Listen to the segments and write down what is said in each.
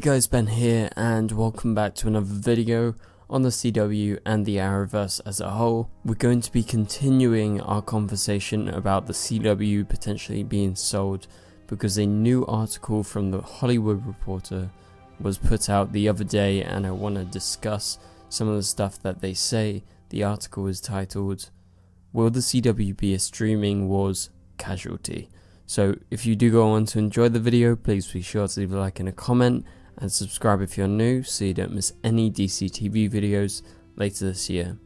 guys, Ben here, and welcome back to another video on the CW and the Arrowverse as a whole. We're going to be continuing our conversation about the CW potentially being sold because a new article from the Hollywood Reporter was put out the other day and I want to discuss some of the stuff that they say. The article is titled, Will the CW be a streaming wars casualty? So if you do go on to enjoy the video, please be sure to leave a like and a comment and subscribe if you're new so you don't miss any DC TV videos later this year.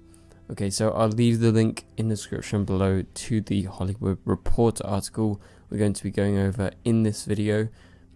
Okay, so I'll leave the link in the description below to the Hollywood Reporter article we're going to be going over in this video.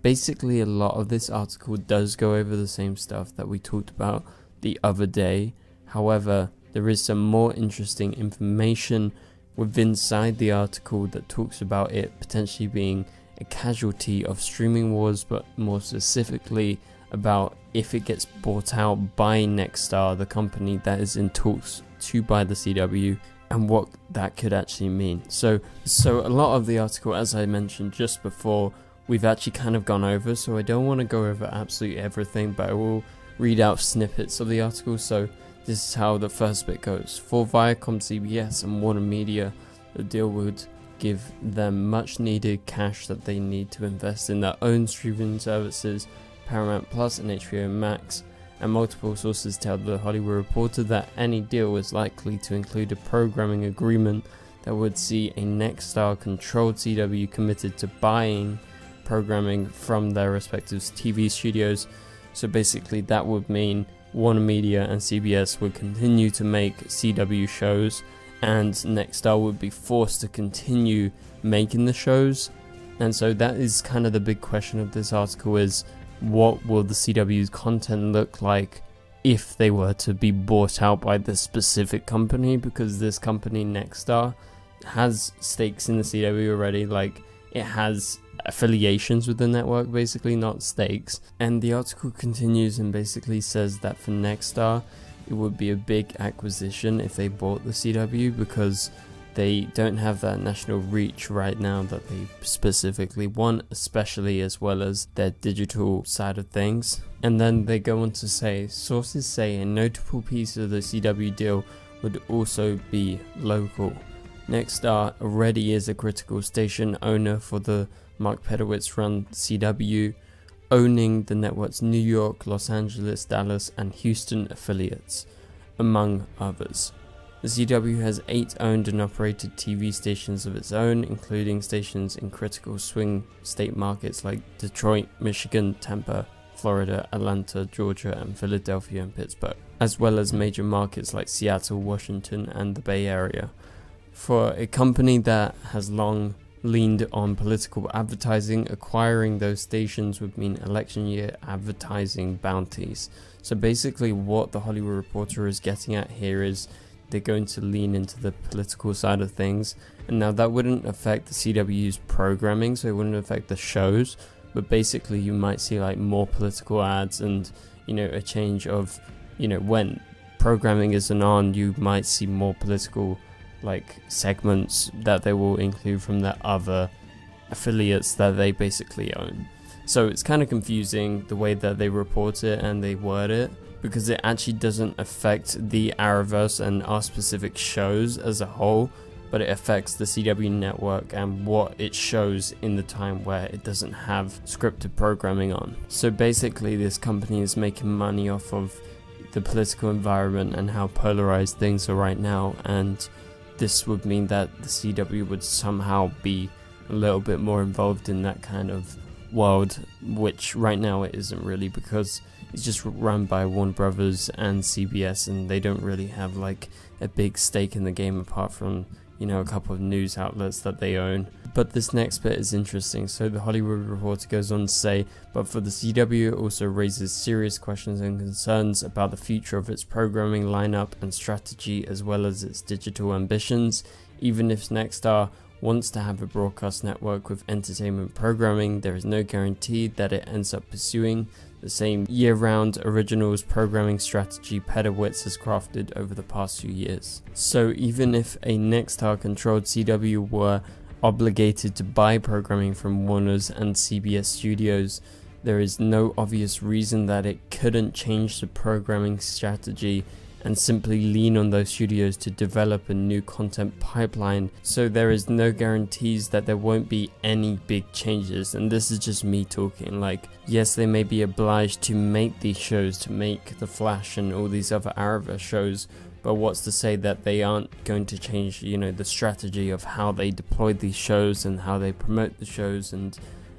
Basically, a lot of this article does go over the same stuff that we talked about the other day. However, there is some more interesting information within inside the article that talks about it potentially being a casualty of streaming wars, but more specifically about if it gets bought out by Nexstar, the company that is in talks to buy the CW, and what that could actually mean. So, so a lot of the article, as I mentioned just before, we've actually kind of gone over. So I don't want to go over absolutely everything, but I will read out snippets of the article. So this is how the first bit goes. For Viacom, CBS, and Warner Media, the deal would give them much needed cash that they need to invest in their own streaming services, Paramount Plus and HBO Max, and multiple sources tell the Hollywood Reporter that any deal is likely to include a programming agreement that would see a Nexstar controlled CW committed to buying programming from their respective TV studios. So basically, that would mean Warner Media and CBS would continue to make CW shows and Nexstar would be forced to continue making the shows. And so that is kind of the big question of this article is what will the CW's content look like if they were to be bought out by this specific company? Because this company Nexstar has stakes in the CW already. Like it has affiliations with the network basically not stakes. And the article continues and basically says that for Nexstar it would be a big acquisition if they bought the CW because they don't have that national reach right now that they specifically want, especially as well as their digital side of things. And then they go on to say sources say a notable piece of the CW deal would also be local. Nexstar already is a critical station owner for the Mark Pedowitz run CW owning the network's New York, Los Angeles, Dallas, and Houston affiliates, among others. The CW has eight owned and operated TV stations of its own, including stations in critical swing state markets like Detroit, Michigan, Tampa, Florida, Atlanta, Georgia, and Philadelphia and Pittsburgh, as well as major markets like Seattle, Washington, and the Bay Area. For a company that has long leaned on political advertising, acquiring those stations would mean election year advertising bounties. So basically, what the Hollywood Reporter is getting at here is they're going to lean into the political side of things. And now that wouldn't affect the CW's programming, so it wouldn't affect the shows, but basically, you might see like more political ads and you know a change of you know when programming isn't on, you might see more political like segments that they will include from their other affiliates that they basically own. So it's kind of confusing the way that they report it and they word it because it actually doesn't affect the Arrowverse and our specific shows as a whole, but it affects the CW network and what it shows in the time where it doesn't have scripted programming on. So basically, this company is making money off of the political environment and how polarized things are right now, and this would mean that the CW would somehow be a little bit more involved in that kind of world, which right now it isn't really because it's just run by Warner Brothers and CBS, and they don't really have like a big stake in the game apart from you know a couple of news outlets that they own. But this next bit is interesting. So the Hollywood Reporter goes on to say, but for the CW, it also raises serious questions and concerns about the future of its programming lineup and strategy, as well as its digital ambitions. Even if Nexstar wants to have a broadcast network with entertainment programming, there is no guarantee that it ends up pursuing the same year round originals programming strategy Pedowitz has crafted over the past few years. So, even if a Nexstar controlled CW were obligated to buy programming from Warner's and CBS studios, there is no obvious reason that it couldn't change the programming strategy and simply lean on those studios to develop a new content pipeline. So there is no guarantees that there won't be any big changes. And this is just me talking. Like, yes, they may be obliged to make these shows, to make The Flash and all these other Arrowverse shows. But what's to say that they aren't going to change, you know, the strategy of how they deploy these shows and how they promote the shows and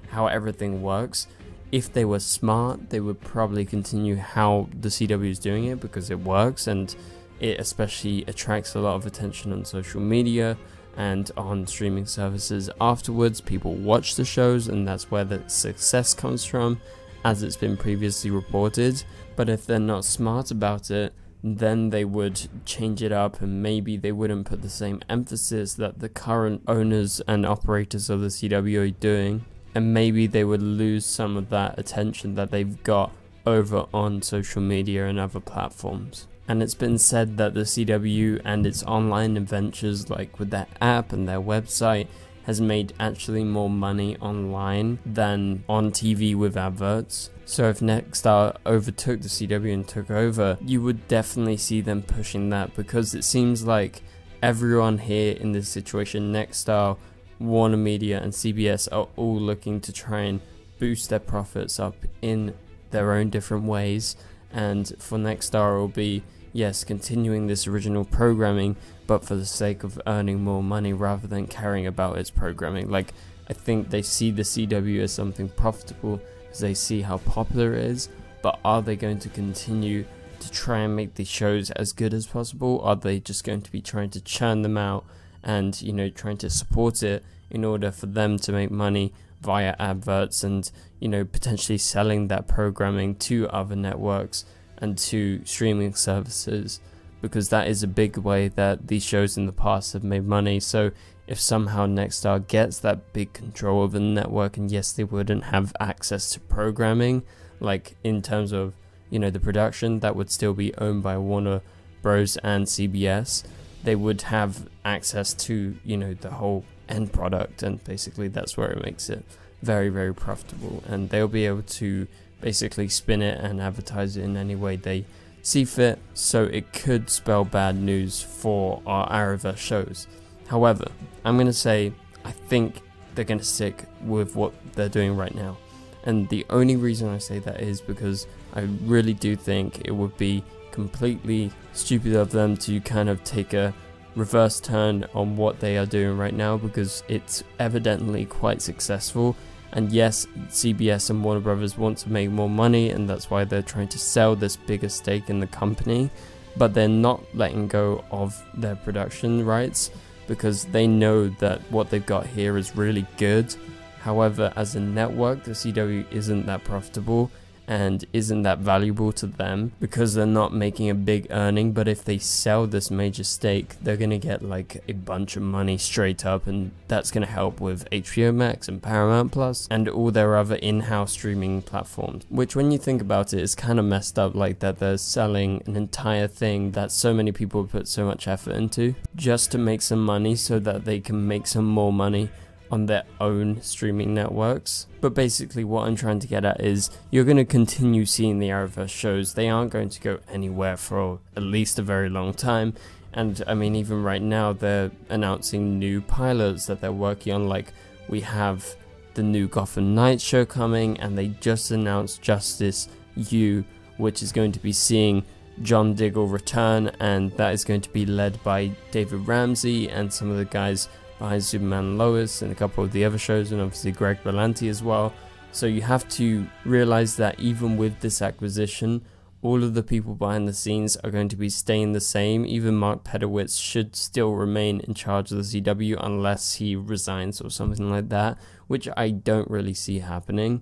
how everything works? If they were smart, they would probably continue how the CW is doing it because it works and it especially attracts a lot of attention on social media and on streaming services afterwards. People watch the shows, and that's where the success comes from, as it's been previously reported. But if they're not smart about it, then they would change it up and maybe they wouldn't put the same emphasis that the current owners and operators of the CW are doing and maybe they would lose some of that attention that they've got over on social media and other platforms. And it's been said that the CW and its online adventures, like with their app and their website, has made actually more money online than on TV with adverts. So if Nexstar overtook the CW and took over, you would definitely see them pushing that because it seems like everyone here in this situation, Nexstar Warner Media and CBS are all looking to try and boost their profits up in their own different ways. And for Nexstar, it will be yes, continuing this original programming, but for the sake of earning more money rather than caring about its programming. Like, I think they see the CW as something profitable because they see how popular it is, but are they going to continue to try and make these shows as good as possible? Are they just going to be trying to churn them out and you know trying to support it in order for them to make money via adverts and you know potentially selling that programming to other networks and to streaming services because that is a big way that these shows in the past have made money. So if somehow Nexstar gets that big control of the network and yes they wouldn't have access to programming like in terms of you know the production that would still be owned by Warner Bros and CBS they would have access to you know the whole end product and basically that's where it makes it very very profitable. And they'll be able to basically spin it and advertise it in any way they see fit so it could spell bad news for our Arrowverse shows. However I'm going to say I think they're going to stick with what they're doing right now. And the only reason I say that is because I really do think it would be completely stupid of them to kind of take a reverse turn on what they are doing right now because it's evidently quite successful. And yes, CBS and Warner Brothers want to make more money, and that's why they're trying to sell this bigger stake in the company. But they're not letting go of their production rights because they know that what they've got here is really good. However, as a network, the CW isn't that profitable, and isn't that valuable to them? Because they're not making a big earning but if they sell this major stake they're to get like a bunch of money straight up and that's to help with HBO Max and Paramount Plus and all their other in-house streaming platforms which when you think about it is kind of messed up like that they're selling an entire thing that so many people put so much effort into just to make some money so that they can make some more money on their own streaming networks. But basically, what I'm trying to get at is you're going to continue seeing the Arrowverse shows. They aren't going to go anywhere for at least a very long time. And I mean, even right now, they're announcing new pilots that they're working on. Like, we have the new Gotham Knights show coming, and they just announced Justice U, which is going to be seeing John Diggle return, and that is going to be led by David Ramsey and some of the guys behind Superman Lois and a couple of the other shows, and obviously Greg Berlanti as well. So you have to realize that even with this acquisition, all of the people behind the scenes are going to be staying the same. Even Mark Pedowitz should still remain in charge of the CW unless he resigns or something like that, which I don't really see happening.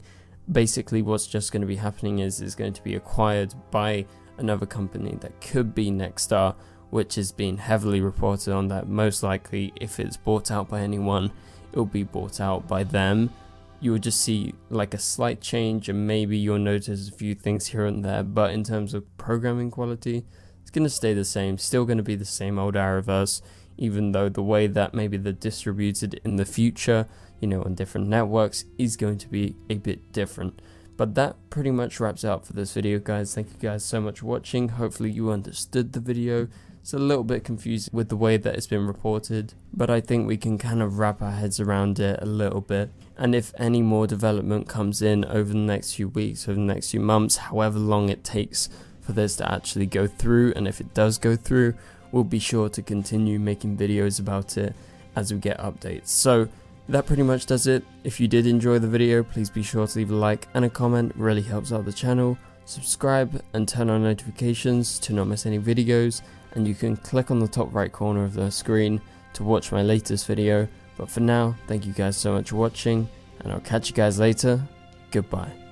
Basically, what's just going to be happening is is going to be acquired by another company that could be Nexstar which has been heavily reported on that most likely if it's bought out by anyone, it'll be bought out by them. You will just see like a slight change and maybe you'll notice a few things here and there, but in terms of programming quality, it's going to stay the same, still going to be the same old Arrowverse, even though the way that maybe they're distributed in the future, you know, on different networks is going to be a bit different But that pretty much wraps it up for this video guys. Thank you guys so much for watching. Hopefully you understood the video. It's a little bit confusing with the way that it's been reported, but I think we can kind of wrap our heads around it a little bit. And if any more development comes in over the next few weeks, over the next few months, however long it takes for this to actually go through, and if it does go through, we'll be sure to continue making videos about it as we get updates. So that pretty much does it. If you did enjoy the video, please be sure to leave a like and a comment, really helps out the channel. Subscribe and turn on notifications to not miss any videos and you can click on the top right corner of the screen to watch my latest video. But for now, thank you guys so much for watching, and I'll catch you guys later. Goodbye.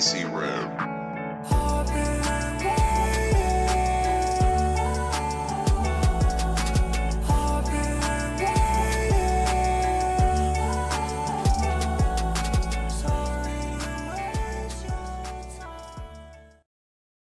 I see red.